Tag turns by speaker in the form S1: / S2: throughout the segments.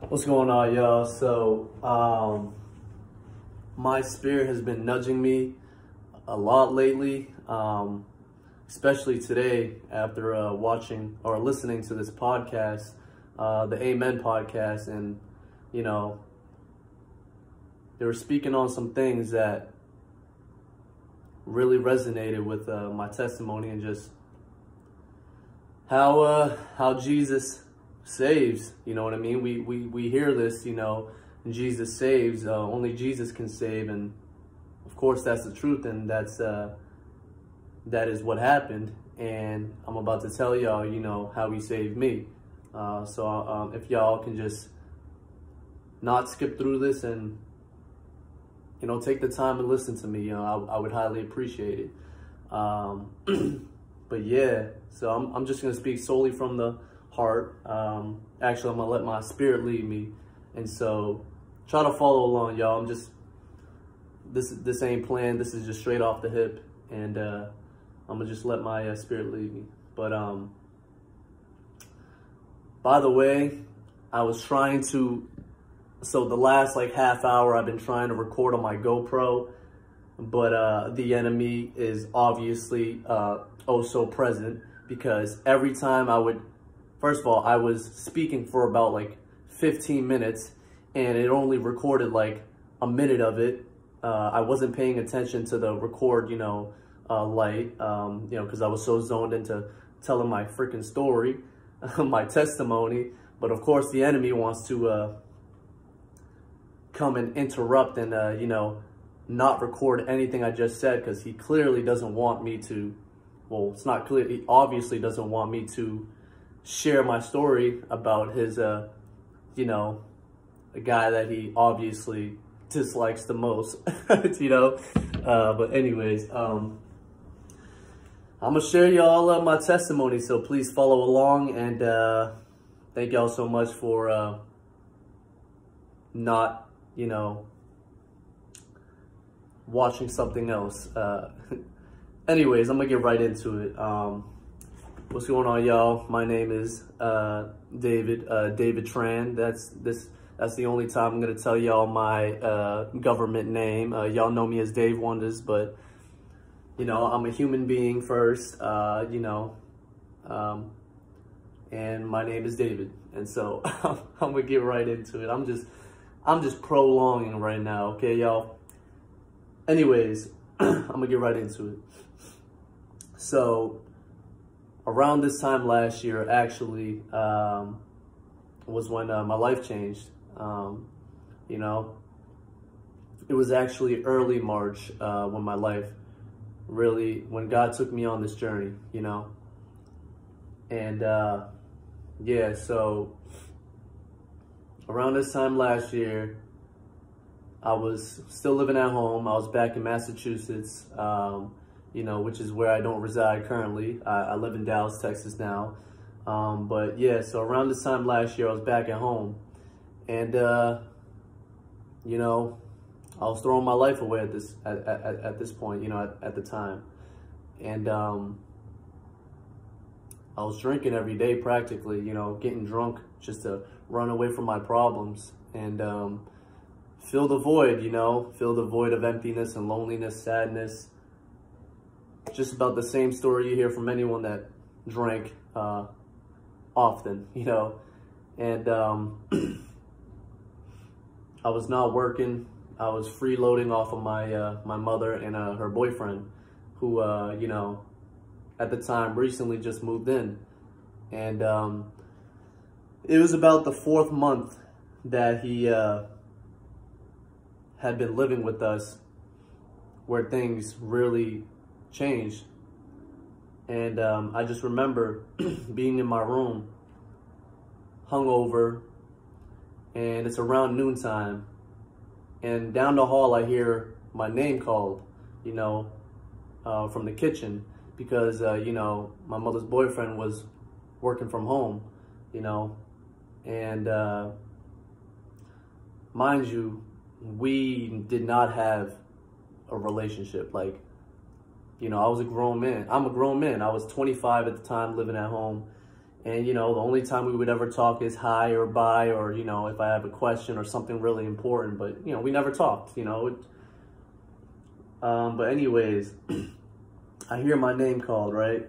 S1: What's going on, y'all? So, um, my spirit has been nudging me a lot lately, um, especially today after uh, watching or listening to this podcast, uh, the Amen podcast, and you know, they were speaking on some things that really resonated with uh, my testimony and just how uh, how Jesus saves. You know what I mean? We we we hear this, you know, Jesus saves. Uh, only Jesus can save, and of course that's the truth, and that's uh, that is what happened. And I'm about to tell y'all, you know, how He saved me. Uh, so um, if y'all can just not skip through this and you know take the time and listen to me, you know, I, I would highly appreciate it. Um, but yeah, so I'm I'm just gonna speak solely from the heart. Um, actually, I'm gonna let my spirit lead me, and so try to follow along, y'all. I'm just this this ain't planned. This is just straight off the hip, and uh, I'm gonna just let my uh, spirit lead me. But um, by the way, I was trying to. So the last like half hour, I've been trying to record on my GoPro, but uh, the enemy is obviously uh, oh so present because every time I would First of all, I was speaking for about like 15 minutes and it only recorded like a minute of it. Uh, I wasn't paying attention to the record, you know, uh, light, um, you know, because I was so zoned into telling my freaking story, my testimony. But of course, the enemy wants to uh, come and interrupt and, uh, you know, not record anything I just said because he clearly doesn't want me to, well, it's not clear, he obviously doesn't want me to share my story about his, uh, you know, a guy that he obviously dislikes the most, you know. Uh, but anyways, um, I'm gonna share y'all uh, my testimony, so please follow along and uh, thank y'all so much for uh, not, you know, watching something else. Uh, anyways, I'm gonna get right into it. Um, What's going on, y'all? My name is uh, David, uh, David Tran. That's this. That's the only time I'm gonna tell y'all my uh, government name. Uh, y'all know me as Dave Wonders, but you know I'm a human being first. Uh, you know, um, and my name is David, and so I'm gonna get right into it. I'm just, I'm just prolonging right now, okay, y'all. Anyways, I'm gonna get right into it. So around this time last year, actually, um, was when uh, my life changed. Um, you know, it was actually early March uh, when my life really, when God took me on this journey, you know. And uh, yeah, so around this time last year, I was still living at home. I was back in Massachusetts. Um, you know, which is where I don't reside currently. I, I live in Dallas, Texas now. Um, but yeah, so around this time last year, I was back at home. And, uh, you know, I was throwing my life away at this at, at, at this point, you know, at, at the time. And um, I was drinking every day practically, you know, getting drunk just to run away from my problems and um, fill the void, you know, fill the void of emptiness and loneliness, sadness, just about the same story you hear from anyone that drank uh, often, you know. And um, I was not working. I was freeloading off of my uh, my mother and uh, her boyfriend, who uh, you know, at the time recently just moved in, and um, it was about the fourth month that he uh, had been living with us, where things really changed. And um, I just remember being in my room, hungover, and it's around noontime. And down the hall, I hear my name called, you know, uh, from the kitchen because, uh, you know, my mother's boyfriend was working from home, you know, and uh, mind you, we did not have a relationship. Like, you know, I was a grown man. I'm a grown man. I was 25 at the time living at home. And, you know, the only time we would ever talk is hi or bye or, you know, if I have a question or something really important. But, you know, we never talked, you know. Um, but anyways, I hear my name called, right?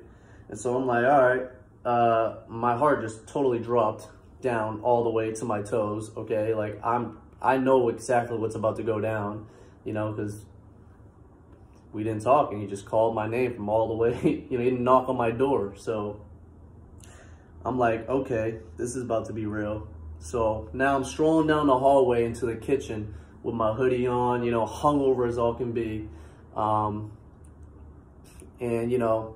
S1: And so I'm like, all right. Uh, my heart just totally dropped down all the way to my toes, okay? Like, I'm, I know exactly what's about to go down, you know, because we didn't talk and he just called my name from all the way, you know, he didn't knock on my door. So I'm like, okay, this is about to be real. So now I'm strolling down the hallway into the kitchen with my hoodie on, you know, hungover as all can be. Um, and, you know,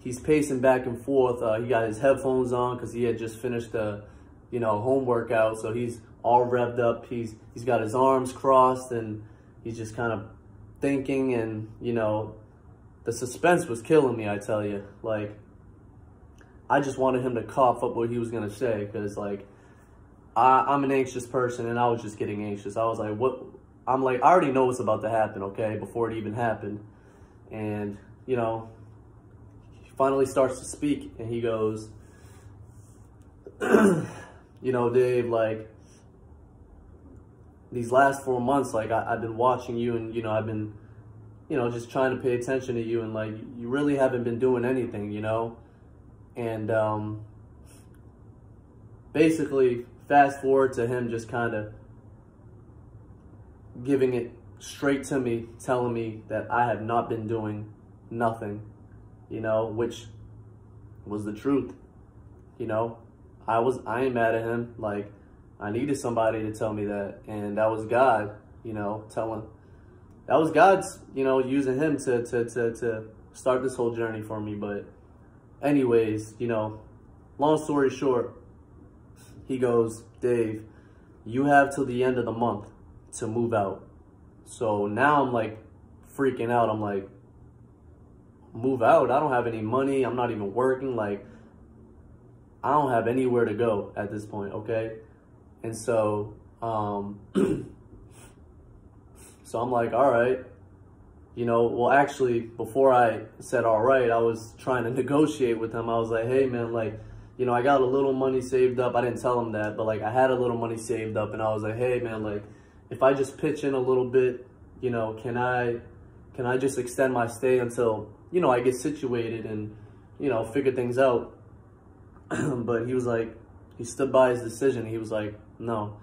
S1: he's pacing back and forth. Uh, he got his headphones on because he had just finished a, you know, home workout. So he's all revved up. He's He's got his arms crossed and he's just kind of thinking and, you know, the suspense was killing me, I tell you. Like, I just wanted him to cough up what he was going to say because, like, I, am an anxious person and I was just getting anxious. I was like, what? I'm like, I already know what's about to happen, okay, before it even happened. And, you know, he finally starts to speak and he goes, you know, Dave, like, these last four months, like, I, I've been watching you and, you know, I've been, you know, just trying to pay attention to you and, like, you really haven't been doing anything, you know? And, um, basically, fast forward to him just kind of giving it straight to me, telling me that I have not been doing nothing, you know, which was the truth. You know, I was, I ain't mad at him. Like, I needed somebody to tell me that. And that was God, you know, telling, that was God's, you know, using him to, to, to, to start this whole journey for me. But anyways, you know, long story short, he goes, Dave, you have till the end of the month to move out. So now I'm like freaking out. I'm like, move out? I don't have any money. I'm not even working. Like, I don't have anywhere to go at this point, okay? And so, um, so I'm like, all right, you know, well, actually, before I said all right, I was trying to negotiate with him. I was like, hey, man, like, you know, I got a little money saved up. I didn't tell him that, but like I had a little money saved up and I was like, hey man, like if I just pitch in a little bit, you know, can I, can I just extend my stay until, you know, I get situated and, you know, figure things out. but he was like, he stood by his decision. He was like, no,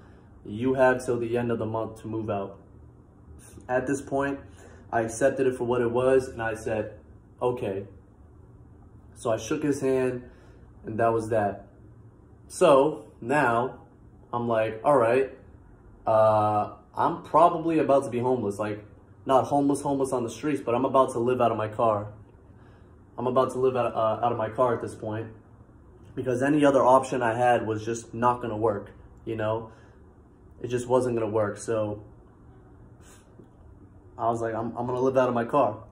S1: you have till the end of the month to move out. At this point, I accepted it for what it was and I said, okay. So I shook his hand and that was that. So now I'm like, all right, uh, I'm probably about to be homeless. Like, not homeless, homeless on the streets, but I'm about to live out of my car. I'm about to live out, uh, out of my car at this point because any other option I had was just not going to work, you know? It just wasn't to work. So I was like, I'm, I'm to live out of my car.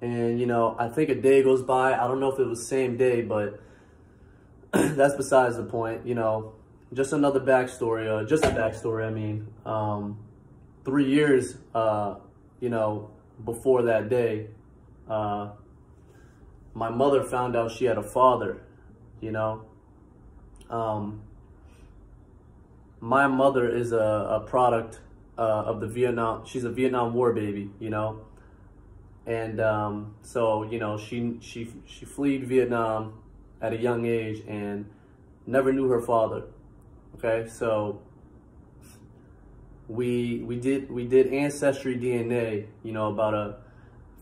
S1: And, you know, I think a day goes by. I don't know if it was same day, but that's besides the point. You know, just another backstory, uh, just a backstory, I mean. Um, three years, uh, you know, before that day, uh, my mother found out she had a father, you know. Um, my mother is a, a product uh, of the Vietnam, she's a Vietnam War baby, you know. And um, so, you know, she, she, she fled Vietnam at a young age and never knew her father. Okay, so we we did we did ancestry DNA, you know, about a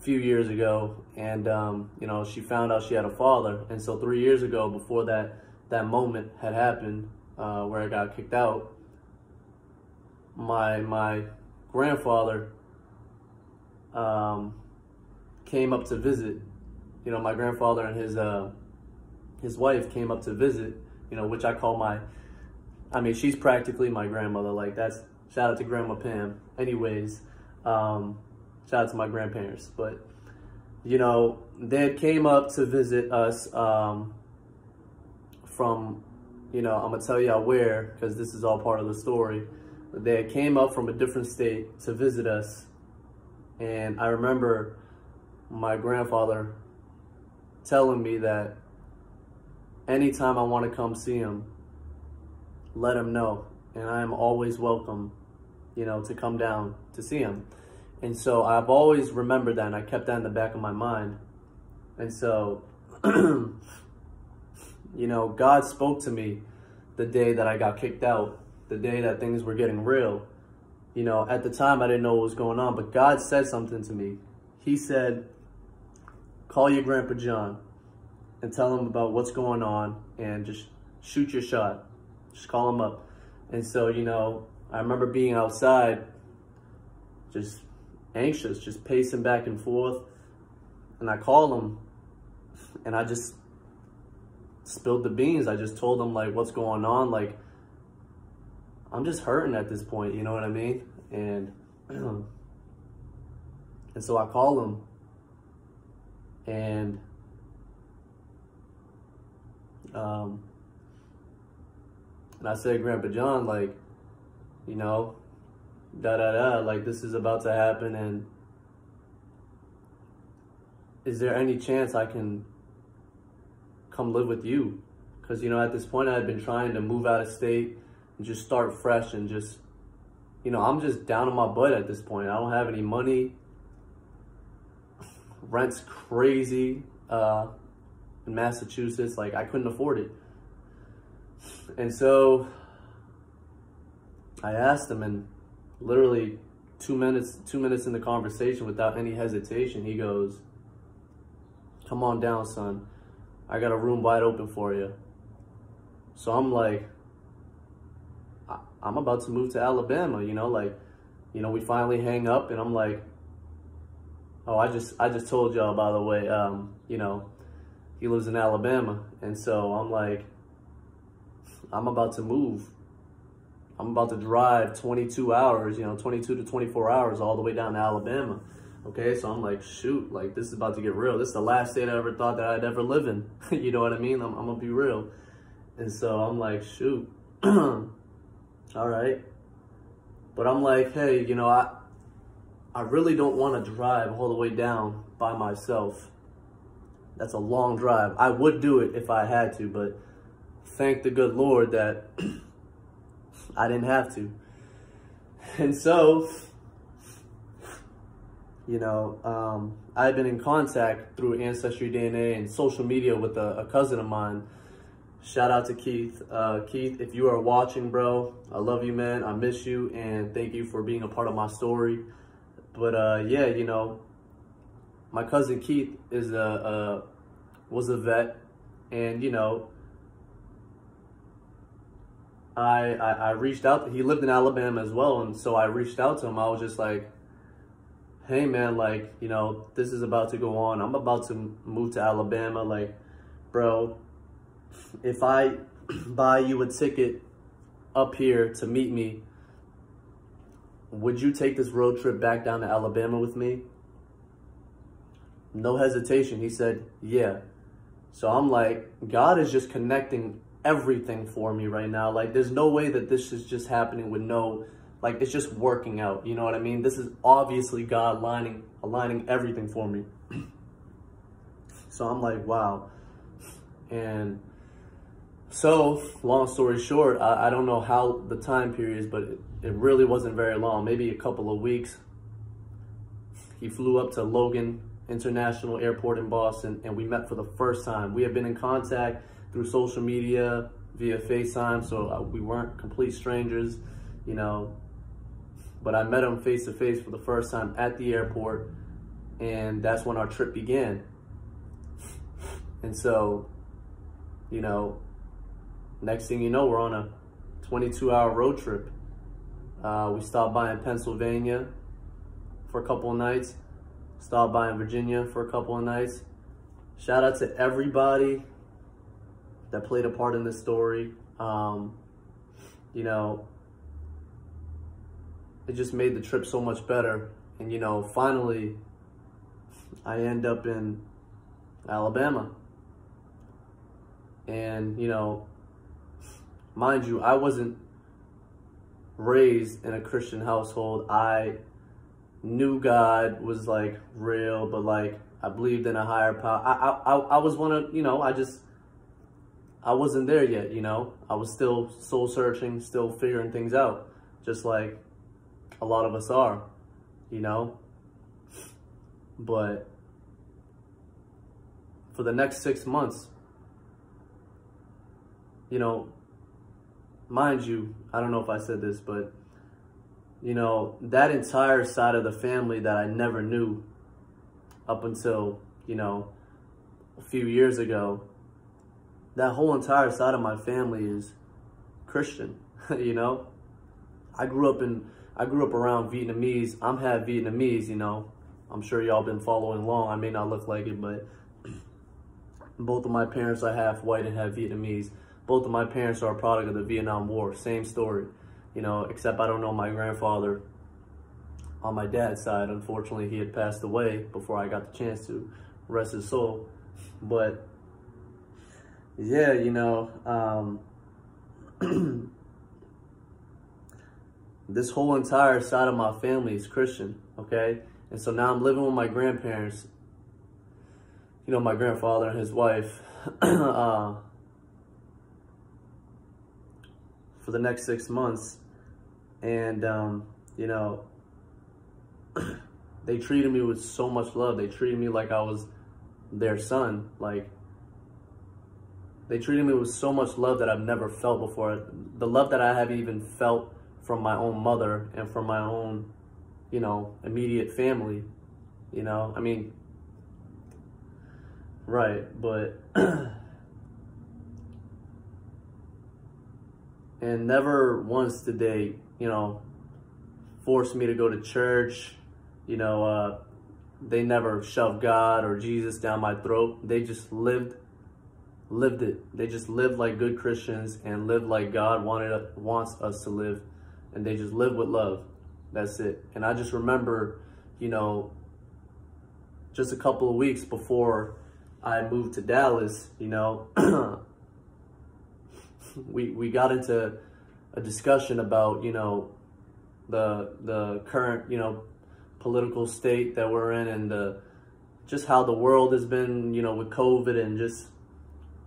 S1: few years ago, and um, you know, she found out she had a father, and so three years ago, before that that moment had happened, uh, where I got kicked out, my my grandfather um, came up to visit. You know, my grandfather and his uh, his wife came up to visit. You know, which I call my, I mean, she's practically my grandmother. Like that's shout out to Grandma Pam. Anyways, um, shout out to my grandparents. But you know, they came up to visit us um, from, you know, I'm gonna tell y'all where because this is all part of the story. They came up from a different state to visit us, and I remember my grandfather telling me that anytime I want to come see him, let him know. And I am always welcome, you know, to come down to see him. And so I've always remembered that and I kept that in the back of my mind. And so, you know, God spoke to me the day that I got kicked out, the day that things were getting real. You know, at the time I didn't know what was going on, but God said something to me. He said, call your Grandpa John and tell him about what's going on and just shoot your shot. Just call him up. And so, you know, I remember being outside, just anxious, just pacing back and forth. And I called him and I just spilled the beans. I just told him like what's going on. Like, I'm just hurting at this point, you know what I mean? And, and so I called him and um, and I said, Grandpa John, like, you know, da da da, like this is about to happen, and is there any chance I can come live with you? Because you know, at this point, I had been trying to move out of state and just start fresh, and just, you know, I'm just down on my butt at this point. I don't have any money. Rent's crazy. Uh, in Massachusetts. Like I couldn't afford it. And so I asked him and literally two minutes, two minutes in the conversation without any hesitation, he goes, come on down, son. I got a room wide open for you. So I'm like, I'm about to move to Alabama, you know, like, you know, we finally hang up and I'm like, oh, I just, I just told y'all, by the way, um, you know, he lives in Alabama. And so I'm like, I'm about to move. I'm about to drive 22 hours, you know, 22 to 24 hours all the way down to Alabama. Okay, so I'm like, shoot, like this is about to get real. This is the last state I ever thought that I'd ever live in. you know what I mean? I'm, I'm gonna be real. And so I'm like, shoot, all right. But I'm like, hey, you know, I, I really don't want to drive all the way down by myself. That's a long drive. I would do it if I had to, but thank the good Lord that I didn't have to. And so, you know, um, I've been in contact through Ancestry DNA and social media with a, a cousin of mine. Shout out to Keith. Uh, Keith, if you are watching, bro, I love you, man. I miss you, and thank you for being a part of my story. But uh, yeah, you know, my cousin Keith is a, a was a vet, and you know, I, I I reached out. He lived in Alabama as well, and so I reached out to him. I was just like, "Hey, man, like you know, this is about to go on. I'm about to move to Alabama. Like, bro, if I buy you a ticket up here to meet me." Would you take this road trip back down to Alabama with me? no hesitation. He said, yeah. So I'm like, God is just connecting everything for me right now. Like, there's no way that this is just happening with no, like, it's just working out. You know what I mean? This is obviously God lining, aligning everything for me. so I'm like, wow. And so, long story short, I, I don't know how the time period is, but it, it really wasn't very long, maybe a couple of weeks. He flew up to Logan, International Airport in Boston, and we met for the first time. We had been in contact through social media, via FaceTime, so uh, we weren't complete strangers, you know. But I met him face to face for the first time at the airport, and that's when our trip began. And so, you know, next thing you know, we're on a 22 hour road trip. Uh, we stopped by in Pennsylvania for a couple of nights Stopped by in Virginia for a couple of nights. Shout out to everybody that played a part in this story. Um, you know, it just made the trip so much better. And, you know, finally, I end up in Alabama. And, you know, mind you, I wasn't raised in a Christian household. I knew God was like real, but like I believed in a higher power. I I I was one of you know I just I wasn't there yet, you know. I was still soul searching, still figuring things out, just like a lot of us are, you know. But for the next six months, you know, mind you, I don't know if I said this, but you know, that entire side of the family that I never knew up until, you know, a few years ago, that whole entire side of my family is Christian, you know? I grew up in, I grew up around Vietnamese. I'm half Vietnamese, you know? I'm sure y'all been following along. I may not look like it, but both of my parents are half white and half Vietnamese. Both of my parents are a product of the Vietnam War. Same story you know, except I don't know my grandfather on my dad's side. Unfortunately, he had passed away before I got the chance to rest his soul. But yeah, you know, um, this whole entire side of my family is Christian, okay? And so now I'm living with my grandparents, you know, my grandfather and his wife, uh, for the next six months. And um, you know they treated me with so much love. They treated me like i was their son. Like they treated me with so much love that i've never felt before. The love that i have even felt from my own mother and from my own you know immediate family you know i mean right but and never once did they you know, forced me to go to church. You know, uh, they never shoved God or Jesus down my throat. They just lived, lived it. They just lived like good Christians and lived like God wanted wants us to live, and they just live with love. That's it. And I just remember, you know, just a couple of weeks before I moved to Dallas, you know, we we got into a discussion about, you know, the the current, you know, political state that we're in and the just how the world has been, you know, with COVID and just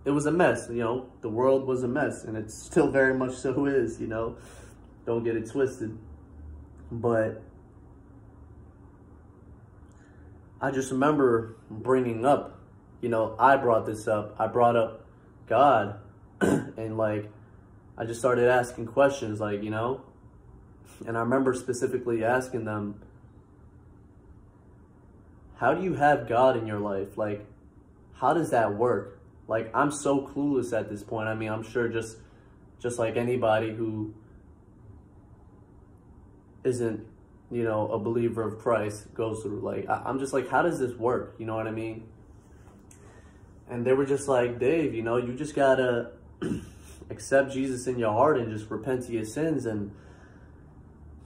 S1: it was a mess, you know. The world was a mess and it still very much so is, you know. Don't get it twisted. But I just remember bringing up, you know, I brought this up. I brought up God and like I just started asking questions like, you know, and I remember specifically asking them, how do you have God in your life? Like, how does that work? Like, I'm so clueless at this point. I mean, I'm sure just, just like anybody who isn't, you know, a believer of Christ goes through. Like, I, I'm just like, how does this work? You know what I mean? And they were just like, Dave, you know, you just gotta accept Jesus in your heart and just repent of your sins and,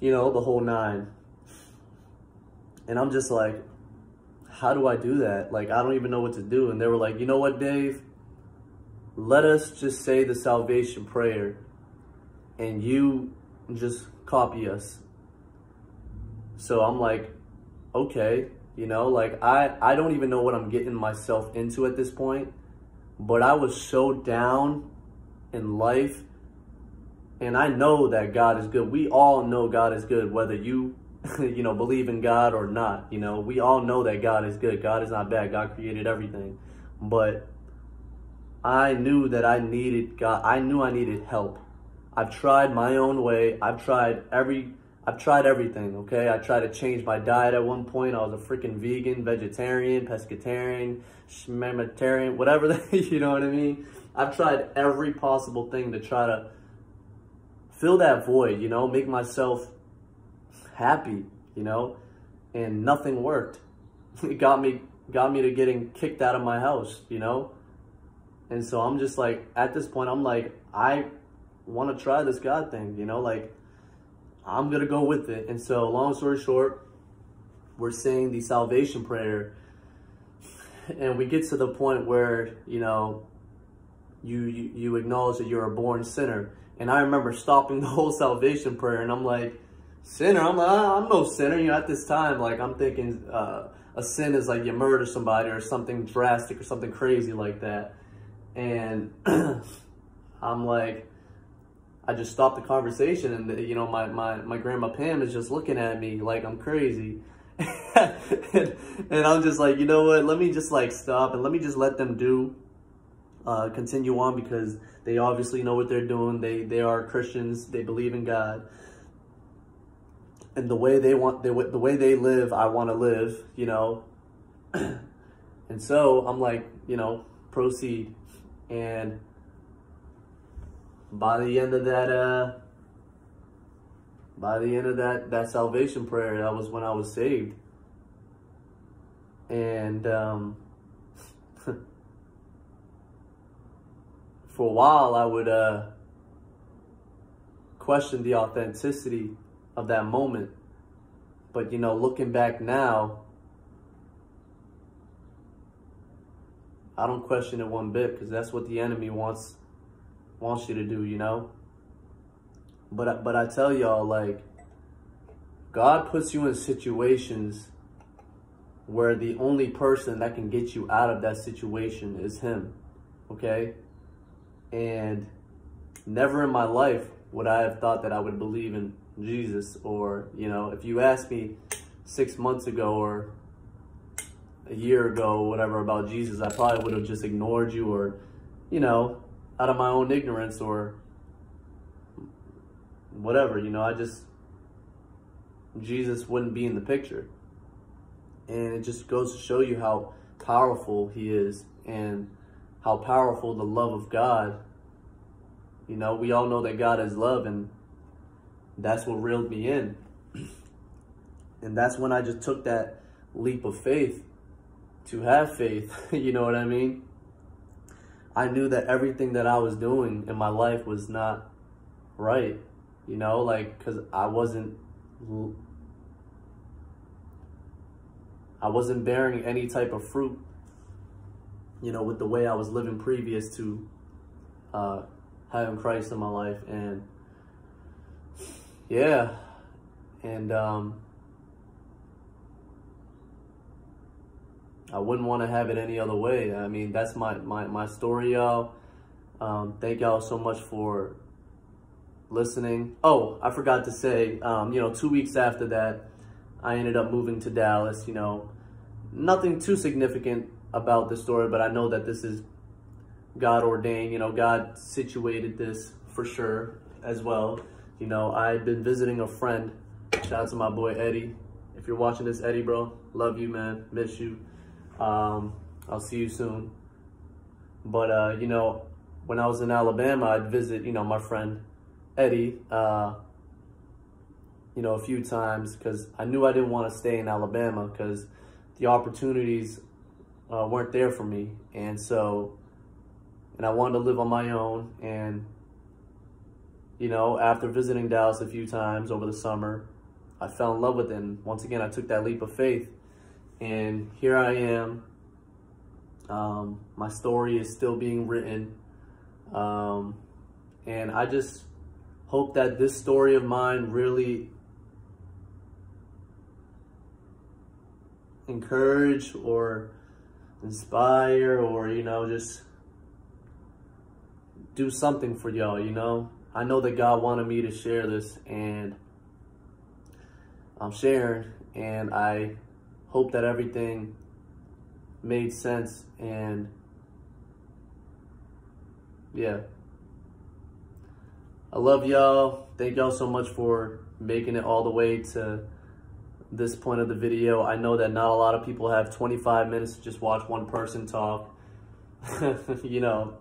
S1: you know, the whole nine. And I'm just like, how do I do that? Like, I don't even know what to do. And they were like, you know what, Dave? Let us just say the salvation prayer and you just copy us. So I'm like, okay, you know, like I, I don't even know what I'm getting myself into at this point, but I was so down in life. And I know that God is good. We all know God is good, whether you, you know, believe in God or not. You know, we all know that God is good. God is not bad. God created everything. But I knew that I needed God. I knew I needed help. I've tried my own way. I've tried every I've tried everything, okay? I tried to change my diet at one point. I was a freaking vegan, vegetarian, pescatarian, schmematarian, whatever, the, you know what I mean? I've tried every possible thing to try to fill that void, you know, make myself happy, you know, and nothing worked. It got me got me to getting kicked out of my house, you know? And so I'm just like at this point I'm like I want to try this God thing, you know, like I'm going to go with it. And so long story short, we're saying the salvation prayer and we get to the point where, you know, you, you, you acknowledge that you're a born sinner. And I remember stopping the whole salvation prayer and I'm like, sinner? I'm like, I'm no sinner. You know, at this time, like I'm thinking uh, a sin is like you murder somebody or something drastic or something crazy like that. And I'm like, I just stopped the conversation and, you know, my, my, my grandma Pam is just looking at me like I'm crazy. and, and, I'm just like, you know what, let me just like stop and let me just let them do, uh, continue on because they obviously know what they're doing. They, they are Christians. They believe in God. And the way they want, they, the way they live, I want to live, you know. and so I'm like, you know, proceed. And by the end of that, uh, by the end of that, that salvation prayer, that was when I was saved. And, um, for a while, I would, uh, question the authenticity of that moment. But, you know, looking back now, I don't question it one bit because that's what the enemy wants wants you to do, you know? But but I tell y'all like God puts you in situations where the only person that can get you out of that situation is him. Okay? And never in my life would I have thought that I would believe in Jesus or, you know, if you asked me 6 months ago or a year ago, whatever, about Jesus, I probably would have just ignored you or, you know, out of my own ignorance or whatever, you know, I just, Jesus wouldn't be in the picture. And it just goes to show you how powerful he is and how powerful the love of God. You know, we all know that God is love and that's what reeled me in. And that's when I just took that leap of faith to have faith. you know what I mean? I knew that everything that I was doing in my life was not right. You know, like, because I wasn't. I wasn't bearing any type of fruit, you know, with the way I was living previous to uh, having Christ in my life. And yeah, and um, I wouldn't want to have it any other way. I mean, that's my, my, my story, y'all. Um, thank y'all so much for listening. Oh, I forgot to say, um, you know, two weeks after that, I ended up moving to Dallas, you know, nothing too significant about the story, but I know that this is God ordained, you know, God situated this for sure as well. You know, I've been visiting a friend. Shout out to my boy Eddie. If you're watching this, Eddie, bro, love you, man. Miss you. Um, I'll see you soon. But, uh, you know, when I was in Alabama, I'd visit, you know, my friend Eddie, uh, you know, a few times because I knew I didn't want to stay in Alabama because the opportunities uh, weren't there for me. And so, and I wanted to live on my own. And, you know, after visiting Dallas a few times over the summer, I fell in love with it. And once again, I took that leap of faith and here I am. Um, my story is still being written. Um, and I just hope that this story of mine really encourage or inspire or, you know, just do something for y'all, you know? I know that God wanted me to share this and I'm sharing and I hope that everything made sense and yeah. I love y'all. Thank y'all so much for making it all the way to this point of the video. I know that not a lot of people have 25 minutes to just watch one person talk, you know.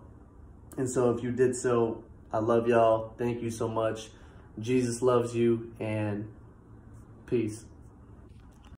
S1: And so if you did so, I love y'all. Thank you so much. Jesus loves you and peace.